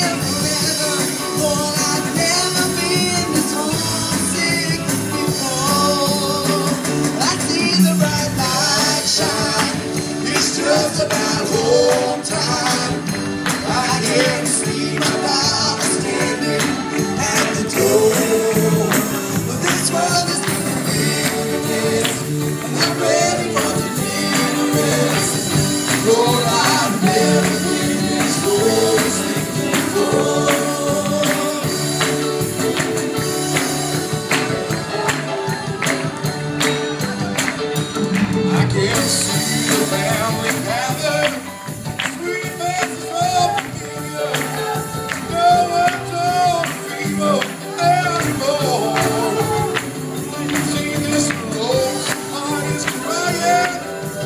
give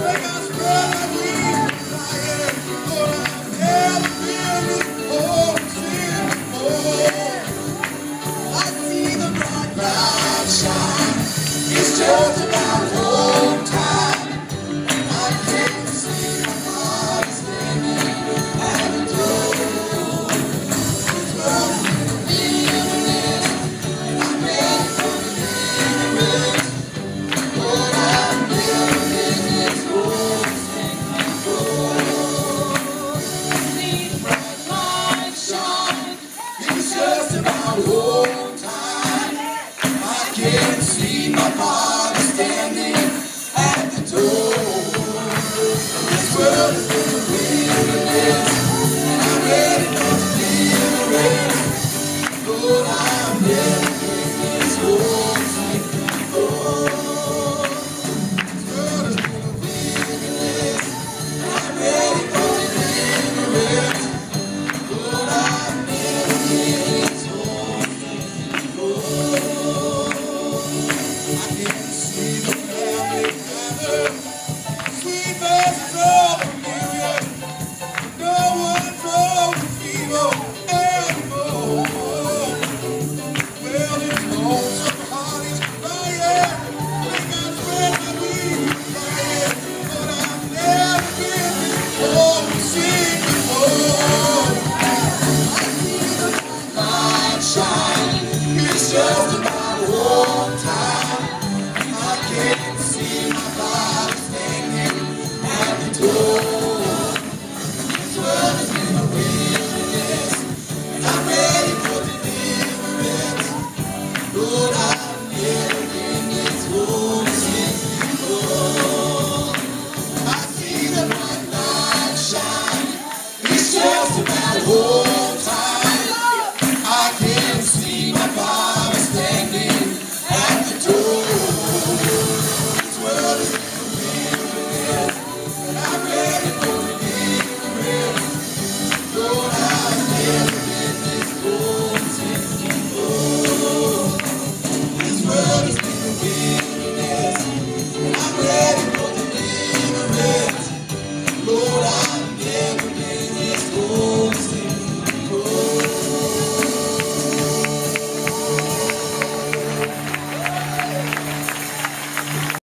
Fuego.